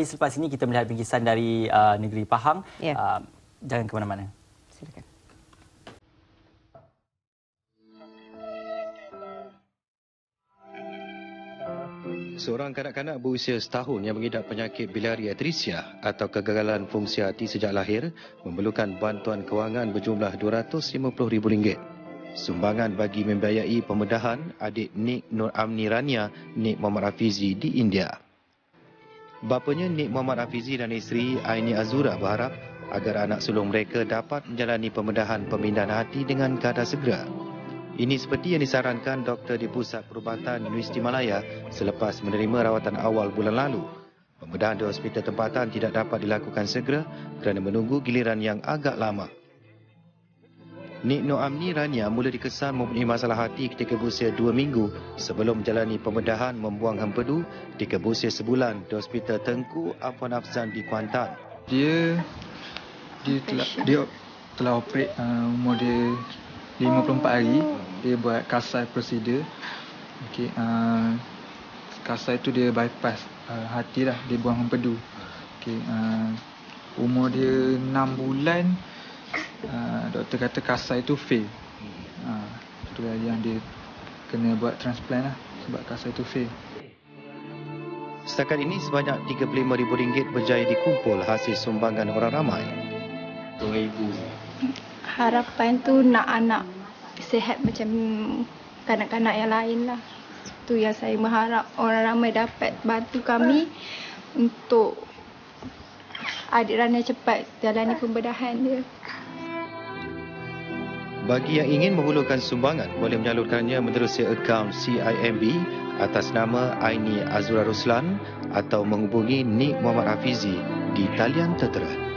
Selepas ini kita melihat bingkisan dari uh, negeri Pahang. Ya. Uh, jangan ke mana-mana. Silakan. Seorang kanak-kanak berusia setahun yang mengidap penyakit biliari atresia atau kegagalan fungsi hati sejak lahir memerlukan bantuan kewangan berjumlah RM250,000. Sumbangan bagi membiayai pembedahan adik Nik Nur Amni Rania, Nik Muhammad Hafizi di India. Bapanya Nik Muhammad Hafizi dan isteri Aini Azura berharap agar anak sulung mereka dapat menjalani pembedahan pemindahan hati dengan keadaan segera. Ini seperti yang disarankan doktor di Pusat Perubatan Universiti Malaya selepas menerima rawatan awal bulan lalu. Pembedahan di hospital tempatan tidak dapat dilakukan segera kerana menunggu giliran yang agak lama. Nik Noamni Rania mula dikesan mempunyai masalah hati ketika berusia dua minggu sebelum menjalani pembedahan membuang hempedu ketika berusia sebulan di Hospital Tengku Afwan Afzan di Kuantan. dia dia telah dia telah operate uh, umur dia 54 hari. Dia buat kasar prosedur okey uh, kasar itu dia bypass uh, hati lah. Dia buang empedu okey uh, umur dia 6 bulan uh, doktor kata kasar itu fail uh, itu lah yang dia kena buat transplant lah sebab kasar itu fail Setakat ini sebanyak RM35,000 berjaya dikumpul hasil sumbangan orang ramai. harapan tu nak anak sihat macam kanak-kanak yang lain lah. Tu yang saya berharap orang ramai dapat bantu kami untuk adik Rana cepat jalani pembedahan dia. Bagi yang ingin menghulurkan sumbangan, boleh menyalurkannya menerusi akaun CIMB atas nama Aini Azura Ruslan atau menghubungi Nik Muhammad Hafizi di talian tertera.